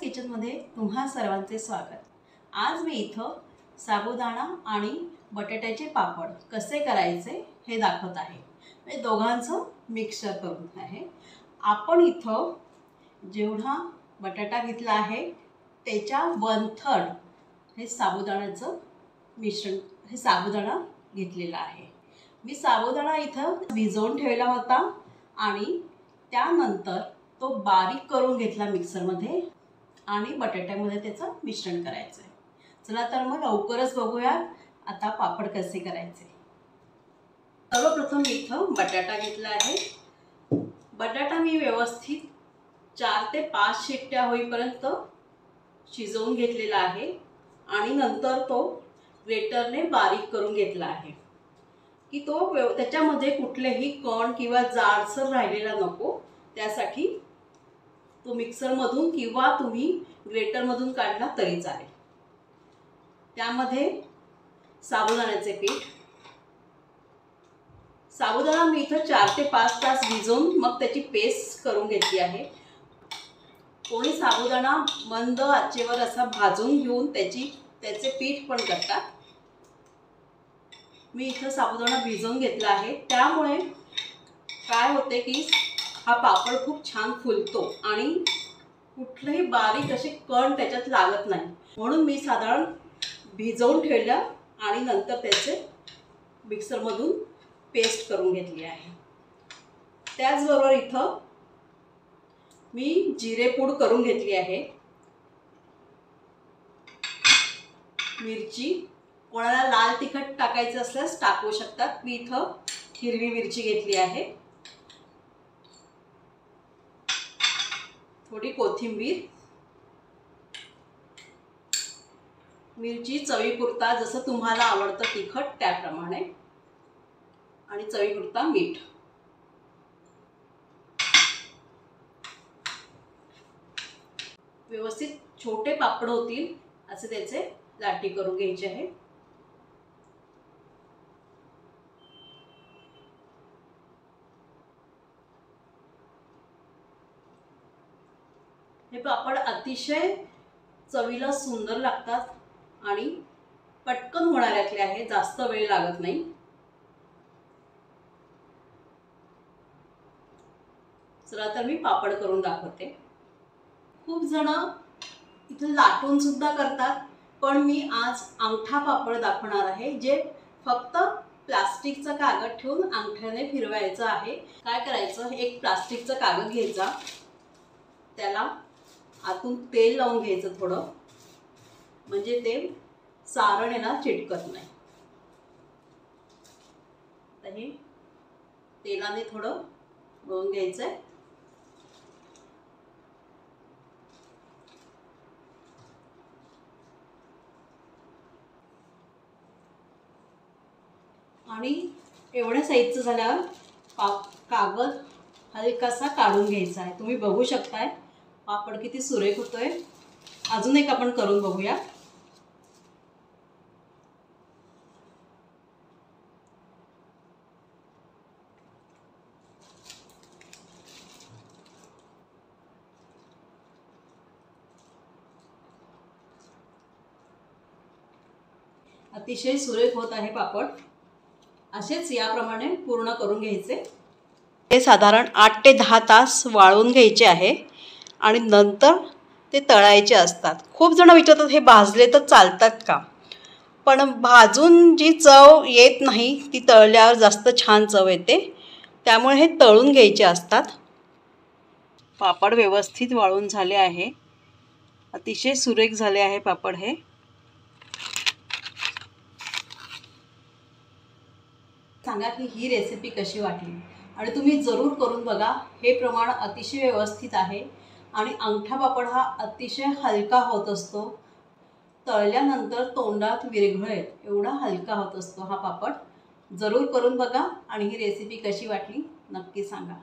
किचनमध्ये तुम्हा सर्वांचे स्वागत. आज मी इथं साबुदाणा आणि बटाट्याचे पापड कसे करायचे हे दाखवत आहे. म्हणजे दोघांचं मिक्सर करून आहे. आपण इथं जेवढा बटाटा घेतला आहे त्याच्या वन थर्ड हे साबुदाण्याचं मिश्रण हे साबुदाणा घेतलेला आहे. मी साबुदाणा इथं भिजवून ठेवला होता आणि त्यानंतर तो बारीक करून घेतला मिक्सरमध्ये आणि बटाट्यामध्ये त्याचं मिश्रण करायचं आहे. चला तर मग लवकरच बघूया आता पापड कसे करायचे. सर्वप्रथम इथं बटाटा घेतला आहे. बटाटा मी व्यवस्थित चार ते पाच शिट्ट्या होईपर्यंत शिजवून घेतलेला आहे आणि नंतर तो ग्रेटरने बारीक करून घेतला आहे. की तो व्यव त्याच्यामध्ये कुठलेही कण किंवा जाडसर राहिलेला नको त्यासाठी तो मिक्सरमधून किंवा तुम्ही ग्रेटरमधून काढला तरी चालेल. त्यामध्ये साबुदाण्याचे पीठ. साबुदाणा मी इथं चार ते पाच तास भिजवून मग त्याची पेस्ट करून घेतली आहे. कोणी साबुदाणा मंद आचेवर असा भाजून घेऊन त्याची त्याचे पीठ पण करतात. मी इथं साबुदाणा भिजवून घेतला आहे. त्यामुळे काय होते की हा पापड खूप छान फुलतो आणि कुठलेही बारीक असे कण त्याच्यात लागत नाही. म्हणून मी साधारण भिजवून ठेवल्या आणि नंतर त्याचे मिक्सरमधून पेस्ट करून घेतली आहे. त्याचबरोबर इथं मी जिरेपूड करून घेतली आहे. मिरची कोणाला लाल तिखट टाकायचं असल्यास टाकू शकतात. मी इथं हिरवी मिरची घेतली आहे. थोडी कोथिंबीर मिरची चवीपुरता जसं तुम्हाला आवडतं तिखट त्याप्रमाणे. आणि चवीपुरता मीठ. व्यवस्थित छोटे पापड होतील असे त्याचे लाटी करून घ्यायचे आहे हे पापड अतिशय चवीला सुंदर लागतात आणि पटकन होणाऱ्यातले आहे जास्त वेळ लागत नाही. चला तर मी पापड करून दाखवते. खूप जण इथं लाटून सुद्धा करतात पण मी आज अंगठा पापड दाखवणार आहे जे फक्त प्लास्टिकचा कागद ठेवून अंगठ्याने फिरवायचं आहे. काय करायचं? एक प्लास्टिकचा कागद घ्यायचा. त्याला आतून तेल लावून घ्यायचं थोडं. म्हणजे ते सारण आहे ना चिटकत नाही. तर हे तेलाने थोडं गळून घ्यायचं आहे आणि एवढ्या साईजचं झाल्यावर पा कागद हलकासा काढून घ्यायचा आहे. तुम्ही बघू शकताय. पापड किती सुरेख होतोय. अजून एक आपण करून बघूया. अतिशय सुरेख होत आहे पापड. असेच याप्रमाणे पूर्ण करून घ्यायचे. हे साधारण आठ ते दहा तास वाळून घ्यायचे आहे. आणि नंतर ते तळायचे असतात. खूप जण विचारतात हे भाजले तर चालतात का? पण भाजून जी चव येत नाही ती तळल्यावर जास्त छान चव येते. त्यामुळे हे तळून घ्यायचे असतात. पापड व्यवस्थित वाळून झाले आहे. अतिशय सुरेख झाले आहे पापड हे. सांगा की ही रेसिपी कशी वाटली? आणि तुम्ही जरूर करून बघा. हे प्रमाण अतिशय व्यवस्थित आहे. आणि अंगठा पापड हा अतिशय हलका होत असतो. तळल्यानंतर तोंडात विरघळेल एवढा हलका होत असतो हा पापड. जरूर करून बघा आणि ही रेसिपी कशी वाटली नक्की सांगा.